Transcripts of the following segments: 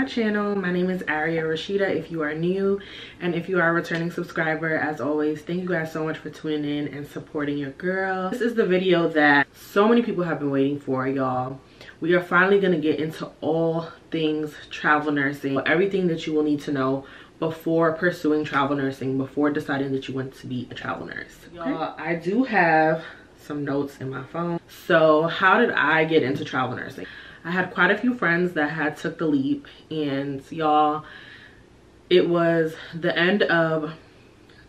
my channel. My name is aria rashida if you are new and if you are a returning subscriber as always thank you guys so much for tuning in and supporting your girl. This is the video that so many people have been waiting for y'all. We are finally going to get into all things travel nursing everything that you will need to know before pursuing travel nursing before deciding that you want to be a travel nurse. Y'all i do have some notes in my phone. So how did i get into travel nursing I had quite a few friends that had took the leap and y'all, it was the end of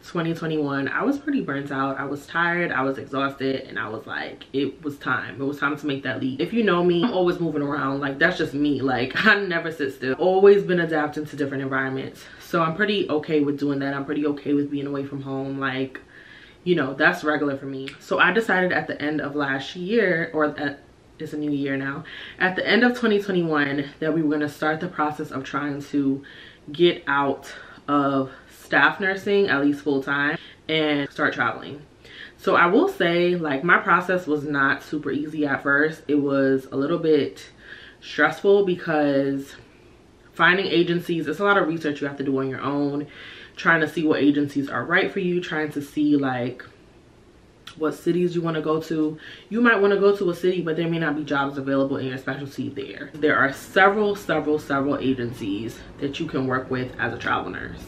2021 i was pretty burnt out. I was tired i was exhausted and i was like it was time. It was time to make that leap. If you know me i'm always moving around. Like that's just me. Like i never sit still. Always been adapting to different environments. So i'm pretty okay with doing that. I'm pretty okay with being away from home. Like you know that's regular for me. So i decided at the end of last year or at it's a new year now. At the end of 2021 that we were going to start the process of trying to get out of staff nursing at least full-time and start traveling. So i will say like my process was not super easy at first. It was a little bit stressful because finding agencies it's a lot of research you have to do on your own trying to see what agencies are right for you trying to see like what cities you want to go to. You might want to go to a city, but there may not be jobs available in your specialty there. There are several, several, several agencies that you can work with as a travel nurse.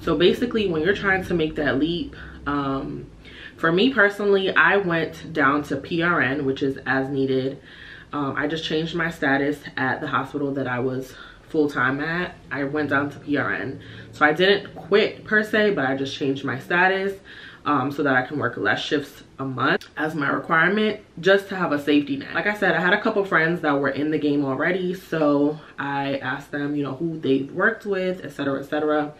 So basically, when you're trying to make that leap, um, for me personally, I went down to PRN, which is as needed. Um, I just changed my status at the hospital that I was full-time at. I went down to PRN. So I didn't quit per se, but I just changed my status um, so that I can work less shifts a month as my requirement just to have a safety net. Like I said, I had a couple friends that were in the game already. So I asked them, you know, who they've worked with, etc., etc.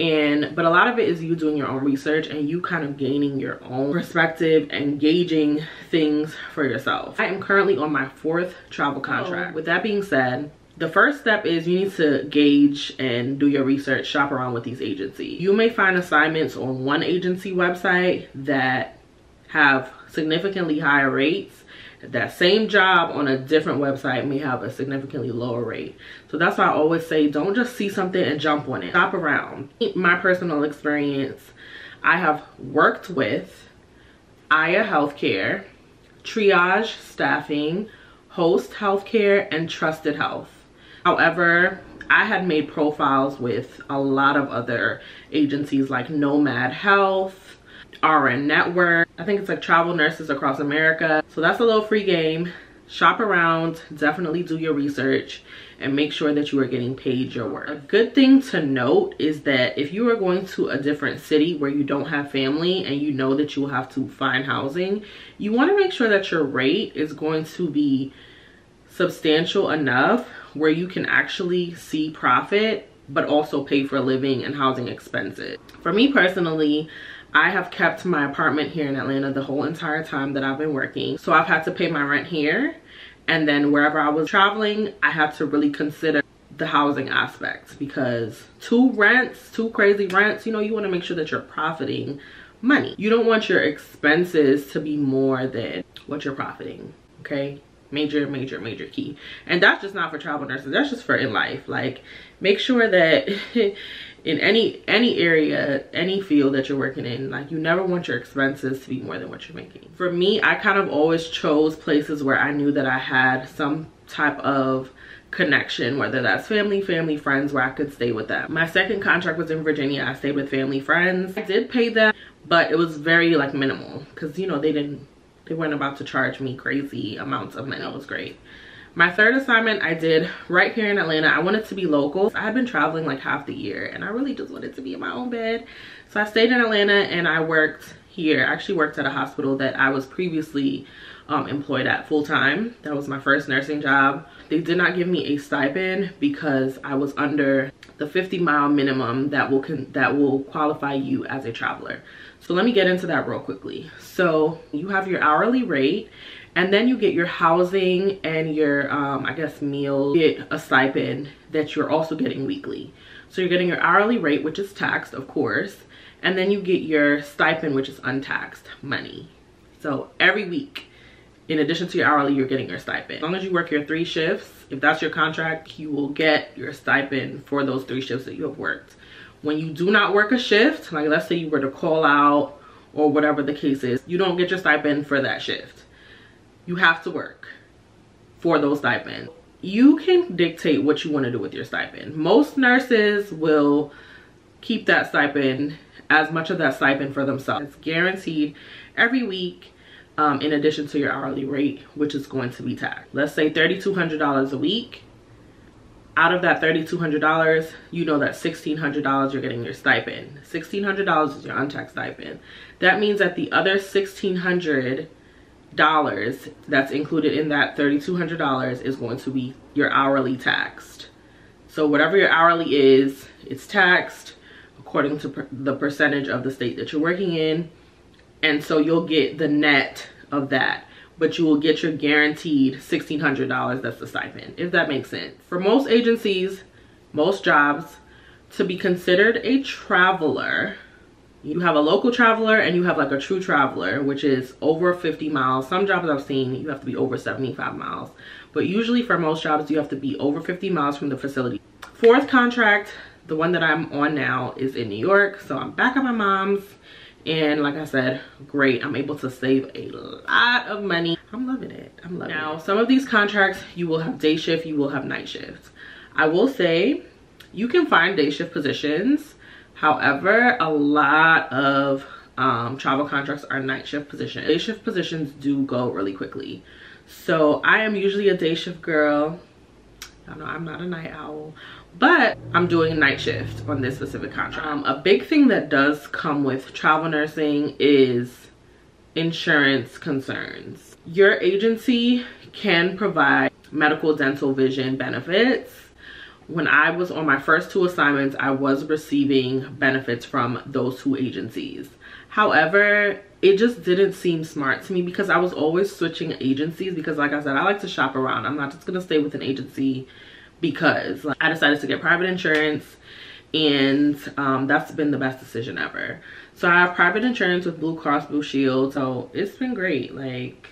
And but a lot of it is you doing your own research and you kind of gaining your own perspective and gauging things for yourself. I am currently on my fourth travel contract. with that being said, the first step is you need to gauge and do your research, shop around with these agencies. You may find assignments on one agency website that have significantly higher rates. That same job on a different website may have a significantly lower rate. So that's why I always say don't just see something and jump on it. Shop around. My personal experience, I have worked with Aya Healthcare, Triage Staffing, Host Healthcare, and Trusted Health. However, I had made profiles with a lot of other agencies like Nomad Health, RN Network. I think it's like Travel Nurses Across America. So that's a little free game. Shop around, definitely do your research and make sure that you are getting paid your work. A good thing to note is that if you are going to a different city where you don't have family and you know that you will have to find housing, you want to make sure that your rate is going to be substantial enough where you can actually see profit but also pay for living and housing expenses. For me personally, I have kept my apartment here in Atlanta the whole entire time that I've been working. So I've had to pay my rent here and then wherever I was traveling, I had to really consider the housing aspects because two rents, two crazy rents, you know, you want to make sure that you're profiting money. You don't want your expenses to be more than what you're profiting, okay? Major major major key. And that's just not for travel nurses. That's just for in life. Like make sure that in any any area any field that you're working in like you never want your expenses to be more than what you're making. For me i kind of always chose places where i knew that i had some type of connection whether that's family family friends where i could stay with them. My second contract was in virginia. I stayed with family friends. I did pay them but it was very like minimal because you know they didn't they weren't about to charge me crazy amounts of money. It was great. My third assignment I did right here in Atlanta. I wanted to be local. I had been traveling like half the year and I really just wanted to be in my own bed. So I stayed in Atlanta and I worked here. I actually worked at a hospital that I was previously um, employed at full time. That was my first nursing job. They did not give me a stipend because I was under the 50 mile minimum that will that will qualify you as a traveler. So let me get into that real quickly. So you have your hourly rate and then you get your housing and your, um, I guess, meal, get a stipend that you're also getting weekly. So you're getting your hourly rate, which is taxed, of course, and then you get your stipend, which is untaxed money. So every week, in addition to your hourly, you're getting your stipend. As long as you work your three shifts, if that's your contract, you will get your stipend for those three shifts that you have worked. When you do not work a shift, like let's say you were to call out or whatever the case is, you don't get your stipend for that shift. You have to work for those stipends. You can dictate what you want to do with your stipend. Most nurses will keep that stipend, as much of that stipend for themselves. It's guaranteed every week um, in addition to your hourly rate, which is going to be taxed. Let's say $3,200 a week. Out of that $3,200, you know that $1,600 you're getting your stipend. $1,600 is your untaxed stipend. That means that the other $1,600 that's included in that $3,200 is going to be your hourly taxed. So whatever your hourly is, it's taxed according to per the percentage of the state that you're working in and so you'll get the net of that but you will get your guaranteed $1,600 that's the stipend, if that makes sense. For most agencies, most jobs, to be considered a traveler, you have a local traveler and you have like a true traveler, which is over 50 miles. Some jobs I've seen, you have to be over 75 miles. But usually for most jobs, you have to be over 50 miles from the facility. Fourth contract, the one that I'm on now is in New York. So I'm back at my mom's and like i said great. I'm able to save a lot of money. I'm loving it. I'm loving now, it. Now some of these contracts you will have day shift you will have night shift. i will say you can find day shift positions. However a lot of um, travel contracts are night shift positions day shift positions do go really quickly. So i am usually a day shift girl I know I'm not a night owl but I'm doing a night shift on this specific contract. Um, a big thing that does come with travel nursing is insurance concerns. Your agency can provide medical, dental, vision benefits. When I was on my first two assignments, I was receiving benefits from those two agencies. However, it just didn't seem smart to me because I was always switching agencies because like I said, I like to shop around. I'm not just gonna stay with an agency because like, I decided to get private insurance and um, that's been the best decision ever. So I have private insurance with Blue Cross Blue Shield. So it's been great. Like,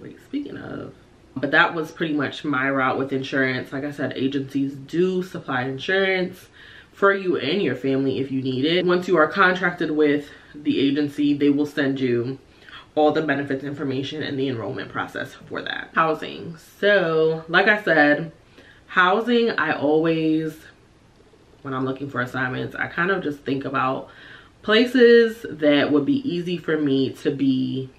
wait, speaking of, but that was pretty much my route with insurance. Like I said, agencies do supply insurance for you and your family if you need it. Once you are contracted with the agency, they will send you all the benefits information and the enrollment process for that. Housing. So like I said, housing, I always, when I'm looking for assignments, I kind of just think about places that would be easy for me to be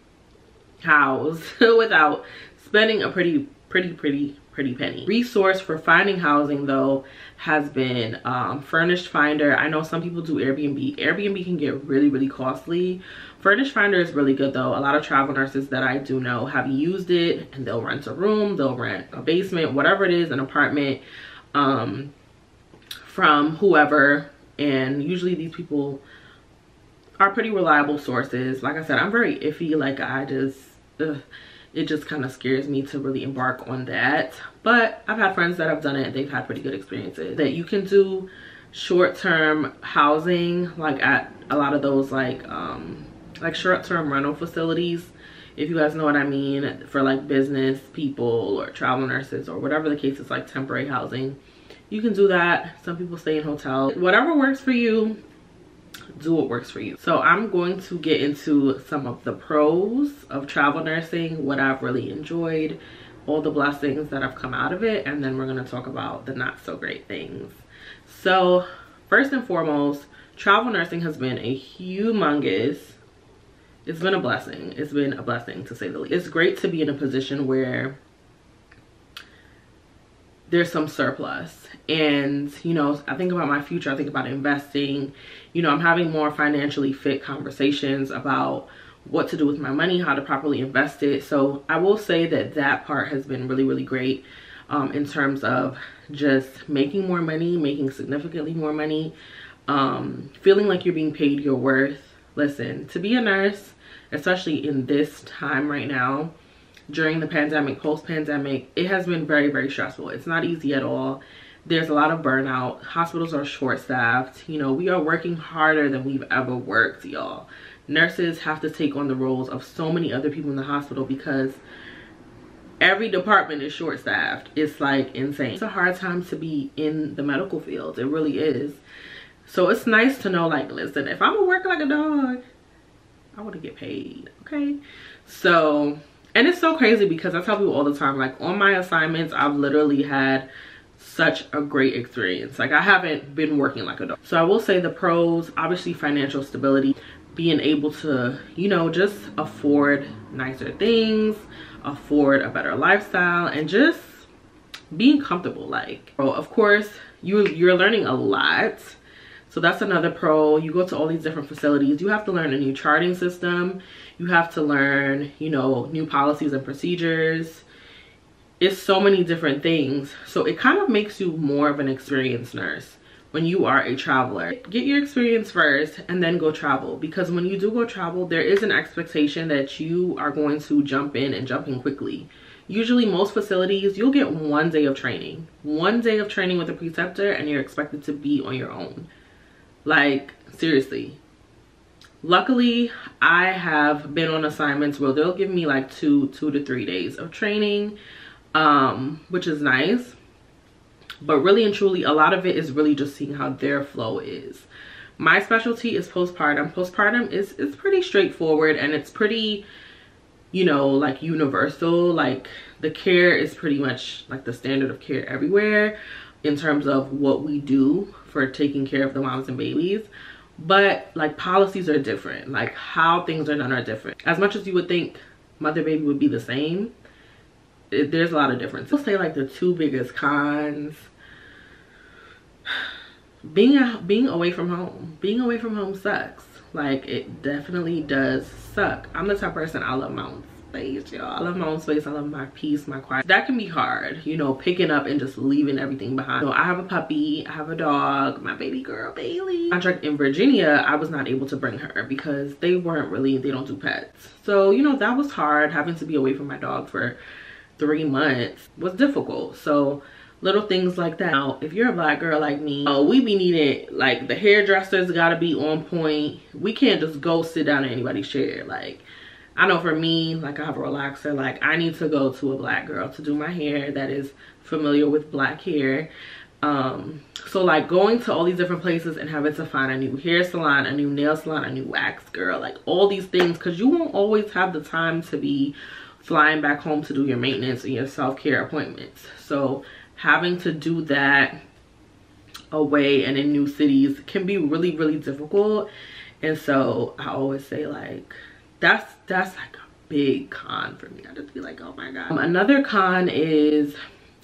housed without spending a pretty, pretty, pretty pretty penny. Resource for finding housing though has been um, Furnished Finder. I know some people do Airbnb. Airbnb can get really, really costly. Furnished Finder is really good though. A lot of travel nurses that I do know have used it and they'll rent a room, they'll rent a basement, whatever it is, an apartment um, from whoever. And usually these people are pretty reliable sources. Like I said, I'm very iffy. Like I just, ugh it just kind of scares me to really embark on that. But i've had friends that have done it. They've had pretty good experiences. That you can do short-term housing like at a lot of those like um like short-term rental facilities if you guys know what i mean for like business people or travel nurses or whatever the case is like temporary housing. You can do that. Some people stay in hotels. Whatever works for you do what works for you. So I'm going to get into some of the pros of travel nursing, what I've really enjoyed, all the blessings that have come out of it, and then we're gonna talk about the not so great things. So first and foremost, travel nursing has been a humongous, it's been a blessing. It's been a blessing to say the least. It's great to be in a position where there's some surplus and you know i think about my future i think about investing you know i'm having more financially fit conversations about what to do with my money how to properly invest it so i will say that that part has been really really great um, in terms of just making more money making significantly more money um, feeling like you're being paid your worth listen to be a nurse especially in this time right now during the pandemic, post-pandemic, it has been very, very stressful. It's not easy at all. There's a lot of burnout. Hospitals are short staffed you know we are working harder than we've ever worked y'all. Nurses have to take on the roles of so many other people in the hospital because every department is short staffed it's like insane. It's a hard time to be in the medical field. It really is. So it's nice to know like listen if i'm gonna work like a dog i want to get paid okay? So and it's so crazy because i tell people all the time like on my assignments i've literally had such a great experience. Like i haven't been working like a dog. So i will say the pros obviously financial stability being able to you know just afford nicer things afford a better lifestyle and just being comfortable like. Oh of course you you're learning a lot. So that's another pro. You go to all these different facilities. You have to learn a new charting system. You have to learn you know new policies and procedures it's so many different things. So it kind of makes you more of an experienced nurse when you are a traveler. Get your experience first and then go travel because when you do go travel there is an expectation that you are going to jump in and jump in quickly. Usually most facilities you'll get one day of training one day of training with a preceptor and you're expected to be on your own. Like seriously. Luckily i have been on assignments where they'll give me like two two to three days of training um which is nice. But really and truly a lot of it is really just seeing how their flow is. My specialty is postpartum. Postpartum is it's pretty straightforward and it's pretty you know like universal. Like the care is pretty much like the standard of care everywhere in terms of what we do for taking care of the moms and babies. But like policies are different. Like how things are done are different. As much as you would think mother baby would be the same it, there's a lot of differences. I'll say like the two biggest cons. Being being away from home. Being away from home sucks. Like it definitely does suck. I'm the type person I love my own space, y'all. I love my own space. I love my peace, my quiet. That can be hard, you know, picking up and just leaving everything behind. So I have a puppy, I have a dog, my baby girl, Bailey. Contract in Virginia, I was not able to bring her because they weren't really, they don't do pets. So, you know, that was hard having to be away from my dog for three months was difficult. So little things like that. Now, if you're a black girl like me, oh, we be needing, like the hairdressers gotta be on point. We can't just go sit down in anybody's chair. Like, I know for me, like I have a relaxer, like I need to go to a black girl to do my hair that is familiar with black hair. Um, so like going to all these different places and having to find a new hair salon, a new nail salon, a new wax girl, like all these things, cause you won't always have the time to be flying back home to do your maintenance and your self-care appointments. So having to do that away and in new cities can be really, really difficult. And so I always say like, that's, that's like a big con for me. I just be like, oh my God. Um, another con is,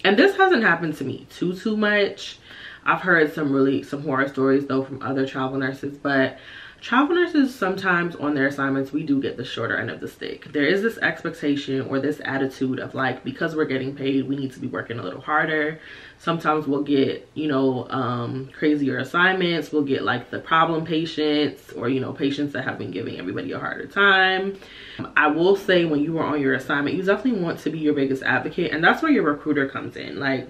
and this hasn't happened to me too, too much. I've heard some really, some horror stories though from other travel nurses, but travel nurses sometimes on their assignments we do get the shorter end of the stick. There is this expectation or this attitude of like because we're getting paid we need to be working a little harder. Sometimes we'll get you know um crazier assignments we'll get like the problem patients or you know patients that have been giving everybody a harder time. I will say when you are on your assignment you definitely want to be your biggest advocate and that's where your recruiter comes in. Like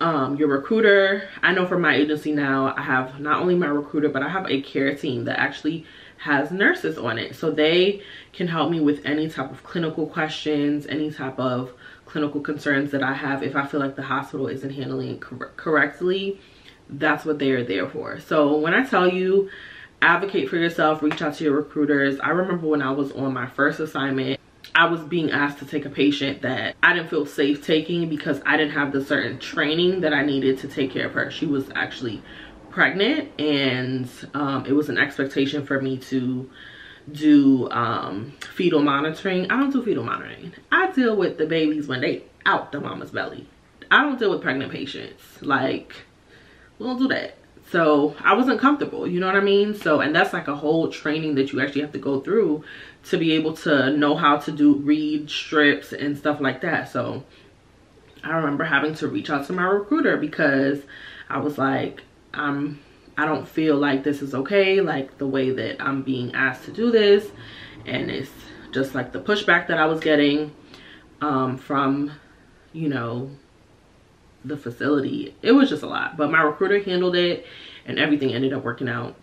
um, your recruiter. I know for my agency now, I have not only my recruiter, but I have a care team that actually has nurses on it. So they can help me with any type of clinical questions, any type of clinical concerns that I have. If I feel like the hospital isn't handling it cor correctly, that's what they are there for. So when I tell you, advocate for yourself, reach out to your recruiters. I remember when I was on my first assignment, I was being asked to take a patient that I didn't feel safe taking because I didn't have the certain training that I needed to take care of her. She was actually pregnant and um, it was an expectation for me to do um, fetal monitoring. I don't do fetal monitoring. I deal with the babies when they out the mama's belly. I don't deal with pregnant patients. Like, we don't do that so i wasn't comfortable you know what i mean? So and that's like a whole training that you actually have to go through to be able to know how to do read strips and stuff like that. So i remember having to reach out to my recruiter because i was like i'm i don't feel like this is okay like the way that i'm being asked to do this. And it's just like the pushback that i was getting um from you know the facility. It was just a lot, but my recruiter handled it and everything ended up working out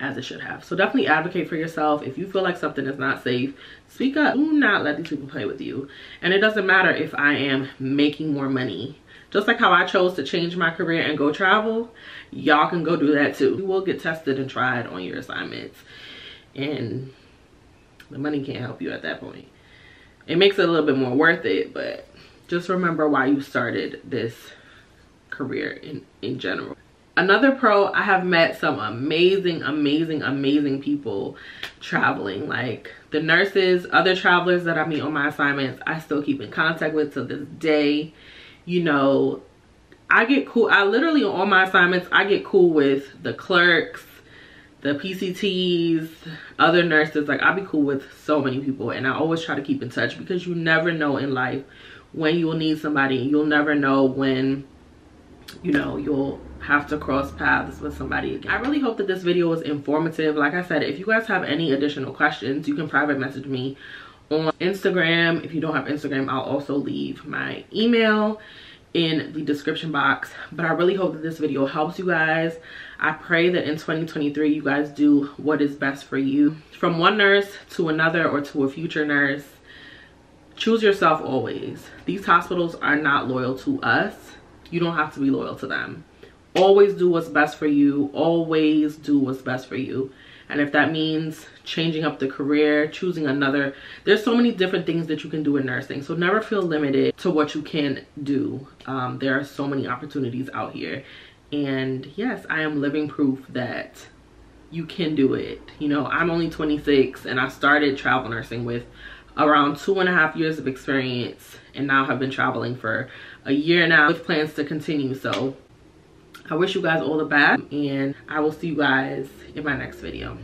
as it should have. So definitely advocate for yourself. If you feel like something is not safe, speak up. Do not let these people play with you. And it doesn't matter if I am making more money. Just like how I chose to change my career and go travel, y'all can go do that too. You will get tested and tried on your assignments. And the money can't help you at that point. It makes it a little bit more worth it, but just remember why you started this career in, in general. Another pro i have met some amazing amazing amazing people traveling. Like the nurses other travelers that i meet on my assignments i still keep in contact with to this day. You know i get cool i literally on my assignments i get cool with the clerks the pcts other nurses. Like i'll be cool with so many people and i always try to keep in touch because you never know in life when you'll need somebody you'll never know when you know you'll have to cross paths with somebody again. I really hope that this video was informative. Like I said, if you guys have any additional questions, you can private message me on Instagram. If you don't have Instagram, I'll also leave my email in the description box. But I really hope that this video helps you guys. I pray that in 2023, you guys do what is best for you. From one nurse to another or to a future nurse, choose yourself always. These hospitals are not loyal to us. You don't have to be loyal to them. Always do what's best for you. Always do what's best for you. And if that means changing up the career choosing another there's so many different things that you can do in nursing. So never feel limited to what you can do. Um, there are so many opportunities out here. And yes i am living proof that you can do it. You know i'm only 26 and i started travel nursing with around two and a half years of experience and now have been traveling for a year now with plans to continue so I wish you guys all the best and I will see you guys in my next video.